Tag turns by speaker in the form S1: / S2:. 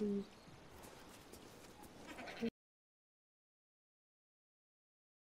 S1: 嗯。